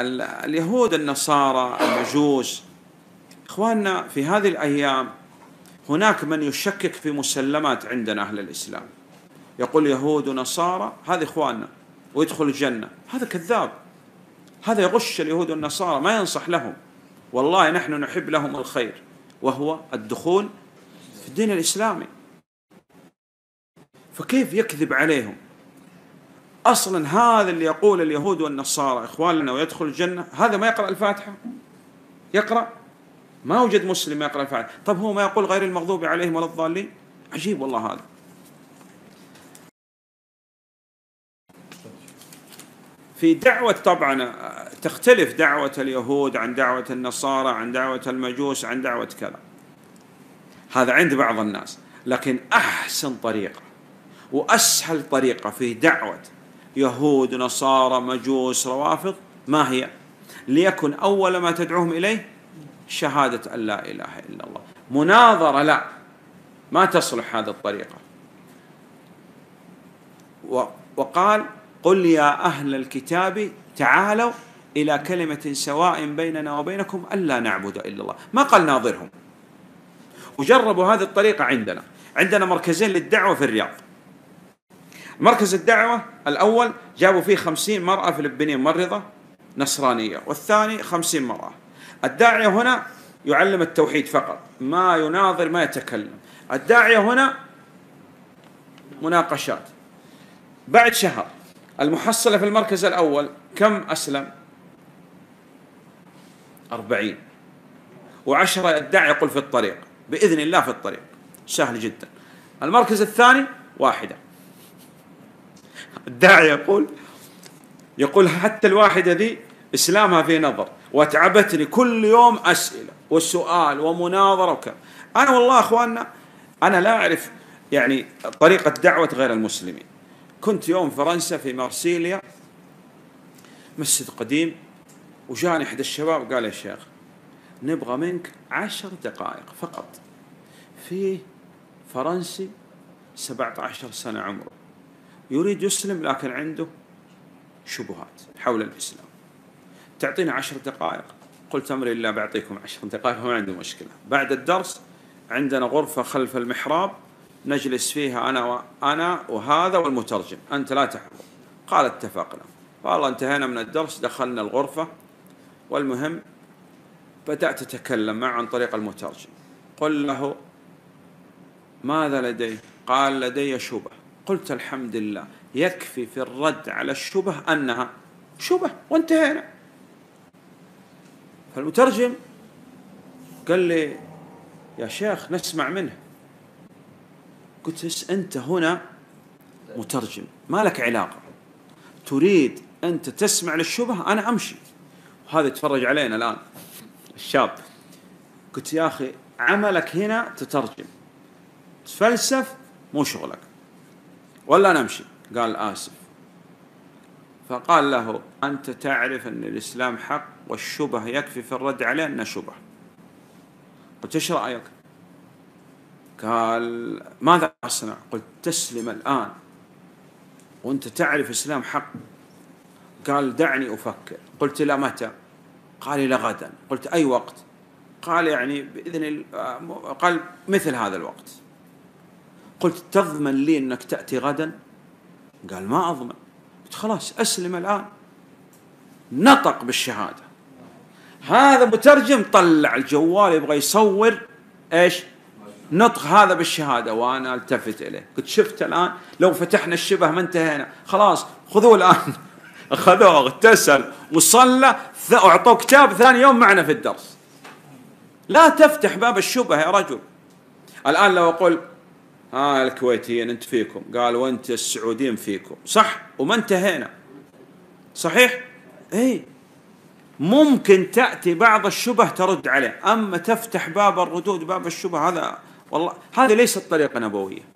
اليهود النصارى المجوس. إخواننا في هذه الأيام هناك من يشكك في مسلمات عندنا أهل الإسلام. يقول يهود ونصارى هذه إخواننا ويدخل الجنة. هذا كذاب. هذا يغش اليهود والنصارى ما ينصح لهم. والله نحن نحب لهم الخير وهو الدخول في الدين الإسلامي. فكيف يكذب عليهم؟ أصلا هذا اللي يقول اليهود والنصارى إخواننا ويدخل الجنة هذا ما يقرأ الفاتحة؟ يقرأ؟ ما وجد مسلم يقرأ الفاتحة. طب هو ما يقول غير المغضوب عليهم ولا الضالين؟ عجيب والله هذا. في دعوة طبعا تختلف دعوة اليهود عن دعوة النصارى عن دعوة المجوس عن دعوة كذا. هذا عند بعض الناس لكن أحسن طريقة وأسهل طريقة في دعوة يهود نصارى مجوس روافض ما هي؟ ليكن أول ما تدعوهم إليه شهادة أن لا إله إلا الله. مناظرة لا ما تصلح هذه الطريقة. وقال قل يا أهل الكتاب تعالوا إلى كلمة سواء بيننا وبينكم ألا نعبد إلا الله. ما قال ناظرهم. وجربوا هذه الطريقة عندنا. عندنا مركزين للدعوة في الرياض. مركز الدعوة الأول جابوا فيه خمسين مرأة فلبينية ممرضة نصرانية والثاني خمسين مرأة. الداعية هنا يعلم التوحيد فقط ما يناظر ما يتكلم. الداعية هنا مناقشات. بعد شهر المحصلة في المركز الأول كم أسلم؟ أربعين. وعشرة الداعي يقول في الطريق بإذن الله في الطريق. سهل جدا. المركز الثاني واحدة. الداعي يقول يقول حتى الواحدة ذي إسلامها في نظر واتعبتني كل يوم أسئلة وسؤال ومناظرة وكذا. أنا والله أخواننا أنا لا أعرف يعني طريقة دعوة غير المسلمين. كنت يوم فرنسا في مارسيليا مسجد قديم وجاني أحد الشباب قال يا شيخ نبغى منك عشر دقائق فقط. في فرنسي 17 سنة عمره. يريد يسلم لكن عنده شبهات حول الإسلام. تعطينا عشر دقائق. قلت أمري الله بعطيكم عشر دقائق ما عندي مشكلة. بعد الدرس عندنا غرفة خلف المحراب نجلس فيها أنا وأنا وهذا والمترجم. أنت لا تحضر. قال اتفقنا. والله انتهينا من الدرس دخلنا الغرفة. والمهم بدأت أتكلم معه عن طريق المترجم. قل له ماذا لديه؟ قال لدي شبه قلت الحمد لله يكفي في الرد على الشبه أنها شبه وانتهينا. فالمترجم قال لي يا شيخ نسمع منه. قلت أنت هنا مترجم ما لك علاقة. تريد أنت تسمع للشبهة أنا أمشي. وهذا يتفرج علينا الآن الشاب. قلت يا أخي عملك هنا تترجم. تفلسف مو شغلك. ولا نمشي؟ قال آسف. فقال له أنت تعرف أن الإسلام حق والشبه يكفي في الرد عليه أنه شبه. قلت إيش رأيك؟ قال ماذا أصنع؟ قلت تسلم الآن. وأنت تعرف إسلام حق. قال دعني أفكر. قلت لا متى؟ قال إلى غدا. قلت أي وقت؟ قال يعني بإذن قال مثل هذا الوقت. قلت تضمن لي أنك تأتي غدا؟ قال ما أضمن. قلت خلاص أسلم الآن. نطق بالشهادة. هذا مترجم طلع الجوال يبغى يصور إيش؟ نطق هذا بالشهادة وأنا ألتفت إليه. قلت شفت الآن لو فتحنا الشبه ما انتهينا. خلاص خذوه الآن. أخذوه اغتسل وصلى أعطوه كتاب ثاني يوم معنا في الدرس. لا تفتح باب الشبه يا رجل. الآن لو أقول ها الكويتيين انت فيكم. قال وانت السعوديين فيكم. صح؟ وما انتهينا. صحيح؟ اي ممكن تأتي بعض الشبه ترد عليه. أما تفتح باب الردود باب الشبه هذا والله هذه ليست طريقة نبوية.